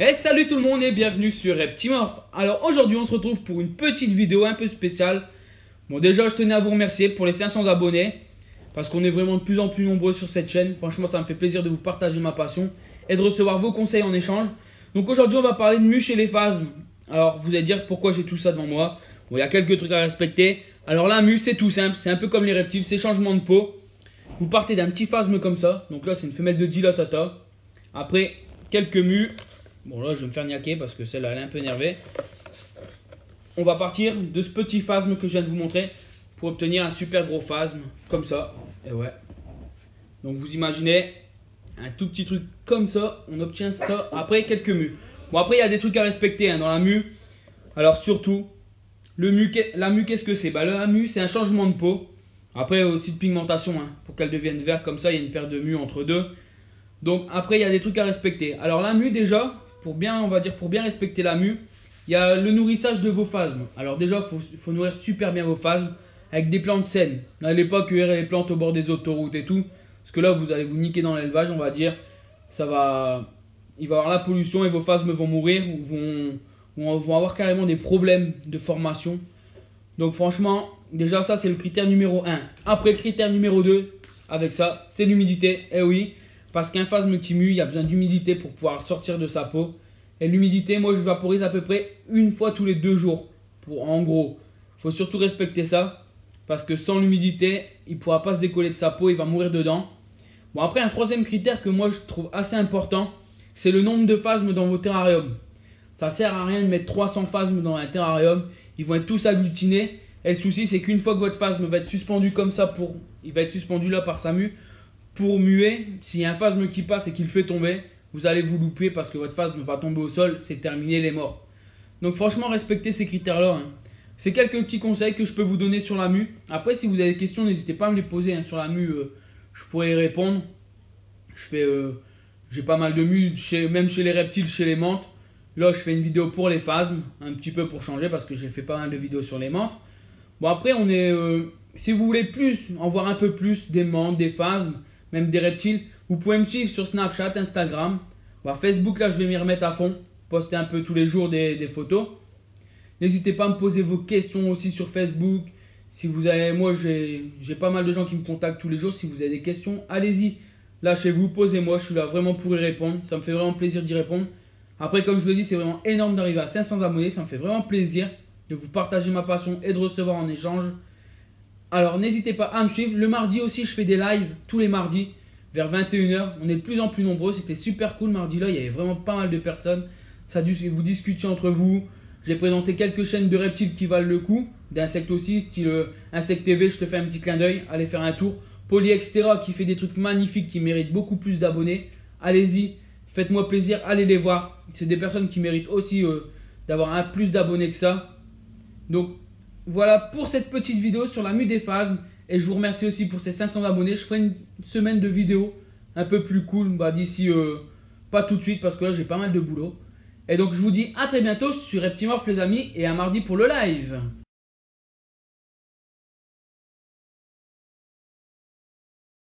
Et salut tout le monde et bienvenue sur Reptimorph. Alors aujourd'hui on se retrouve pour une petite vidéo un peu spéciale. Bon déjà je tenais à vous remercier pour les 500 abonnés Parce qu'on est vraiment de plus en plus nombreux sur cette chaîne. Franchement ça me fait plaisir de vous partager ma passion Et de recevoir vos conseils en échange. Donc aujourd'hui on va parler de muche et les phasmes Alors vous allez dire pourquoi j'ai tout ça devant moi. Bon il y a quelques trucs à respecter. Alors la mue c'est tout simple, c'est un peu comme les reptiles, c'est changement de peau. Vous partez d'un petit phasme comme ça. Donc là c'est une femelle de dilatata Après quelques mues Bon là je vais me faire niaquer parce que celle-là elle est un peu énervée. On va partir de ce petit phasme que je viens de vous montrer pour obtenir un super gros phasme comme ça. Et ouais. Donc vous imaginez un tout petit truc comme ça, on obtient ça après quelques mues. Bon après il y a des trucs à respecter hein, dans la mue. Alors surtout, le mu, la mue qu'est-ce que c'est? Bah, La mue c'est un changement de peau. Après aussi de pigmentation hein, pour qu'elle devienne verte comme ça il y a une paire de mues entre deux. Donc après il y a des trucs à respecter. Alors la mue déjà, pour bien, on va dire, pour bien respecter la mue, il y a le nourrissage de vos phasmes. Alors déjà, il faut, nourrir super bien vos phasmes avec des plantes saines. N'allez pas cueillir les plantes au bord des autoroutes et tout. Parce que là, vous allez vous niquer dans l'élevage, on va dire. Ça va... Il va y avoir la pollution et vos phasmes vont mourir ou vont, vont avoir carrément des problèmes de formation. Donc franchement, déjà ça, c'est le critère numéro 1. Après, le critère numéro 2, avec ça, c'est l'humidité. Eh oui, parce qu'un phasme qui mue, il y a besoin d'humidité pour pouvoir sortir de sa peau. Et l'humidité, moi je vaporise à peu près une fois tous les deux jours. Pour, en gros, il faut surtout respecter ça. Parce que sans l'humidité, il ne pourra pas se décoller de sa peau, il va mourir dedans. Bon après un troisième critère que moi je trouve assez important, c'est le nombre de phasmes dans vos terrariums. Ça sert à rien de mettre 300 phasmes dans un terrarium, ils vont être tous agglutinés. Et le souci c'est qu'une fois que votre phasme va être suspendu comme ça pour, il va être suspendu là par sa mue, pour muer, s'il y a un phasme qui passe et qu'il fait tomber, vous allez vous louper parce que votre phasme va tomber au sol, c'est terminé, les morts. Donc franchement, respectez ces critères-là. Hein. C'est quelques petits conseils que je peux vous donner sur la mue. Après, si vous avez des questions, n'hésitez pas à me les poser hein. sur la mue. Euh, je pourrais y répondre. Je euh, j'ai pas mal de mues, même chez les reptiles, chez les menthes. Là, je fais une vidéo pour les phasmes, un petit peu pour changer parce que j'ai fait pas mal de vidéos sur les menthes. Bon après, on est, euh, si vous voulez plus, en voir un peu plus des menthes, des phasmes, même des reptiles. Vous pouvez me suivre sur Snapchat, Instagram. Bah, Facebook, là, je vais m'y remettre à fond. Poster un peu tous les jours des, photos. N'hésitez pas à me poser vos questions aussi sur Facebook. Si vous avez, moi, j'ai pas mal de gens qui me contactent tous les jours. Si vous avez des questions, allez-y. Lâchez-vous, posez-moi. Je suis là vraiment pour y répondre. Ça me fait vraiment plaisir d'y répondre. Après, comme je vous l'ai dit, c'est vraiment énorme d'arriver à 500 abonnés. Ça me fait vraiment plaisir de vous partager ma passion et de recevoir en échange alors n'hésitez pas à me suivre. Le mardi aussi, je fais des lives tous les mardis vers 21h. On est de plus en plus nombreux. C'était super cool mardi là. Il y avait vraiment pas mal de personnes. Ça vous discutiez entre vous. J'ai présenté quelques chaînes de reptiles qui valent le coup. D'insectes aussi, style euh, Insect TV. Je te fais un petit clin d'œil. Allez faire un tour. Poly etc. qui fait des trucs magnifiques qui méritent beaucoup plus d'abonnés. Allez-y. Faites-moi plaisir. Allez les voir. C'est des personnes qui méritent aussi euh, d'avoir un plus d'abonnés que ça. Donc voilà pour cette petite vidéo sur la mue des phasmes. Et je vous remercie aussi pour ces 500 abonnés. Je ferai une semaine de vidéos un peu plus cool bah, d'ici, euh, pas tout de suite parce que là j'ai pas mal de boulot. Et donc je vous dis à très bientôt sur Reptimorph les amis et à mardi pour le live.